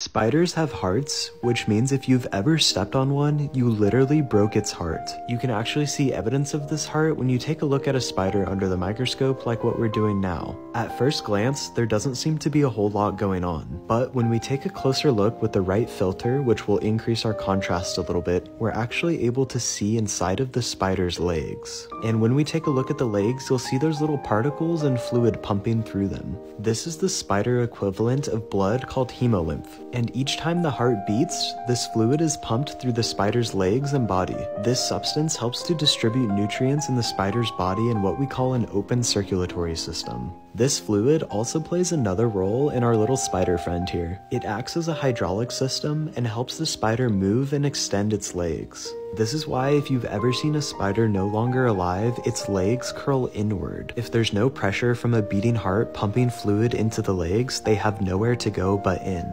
Spiders have hearts, which means if you've ever stepped on one, you literally broke its heart. You can actually see evidence of this heart when you take a look at a spider under the microscope like what we're doing now. At first glance, there doesn't seem to be a whole lot going on, but when we take a closer look with the right filter, which will increase our contrast a little bit, we're actually able to see inside of the spider's legs. And when we take a look at the legs, you'll see those little particles and fluid pumping through them. This is the spider equivalent of blood called hemolymph and each time the heart beats, this fluid is pumped through the spider's legs and body. This substance helps to distribute nutrients in the spider's body in what we call an open circulatory system. This fluid also plays another role in our little spider friend here. It acts as a hydraulic system and helps the spider move and extend its legs. This is why if you've ever seen a spider no longer alive, its legs curl inward. If there's no pressure from a beating heart pumping fluid into the legs, they have nowhere to go but in.